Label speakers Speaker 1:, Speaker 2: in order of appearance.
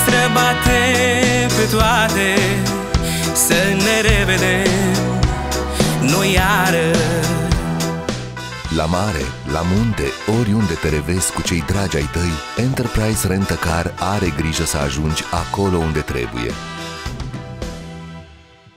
Speaker 1: străbate pe toate Să ne revedem noi iară
Speaker 2: la mare, la munte, oriunde te revezi cu cei dragi ai tăi, Enterprise Rent A Car are grijă să ajungi acolo unde trebuie.